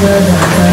good.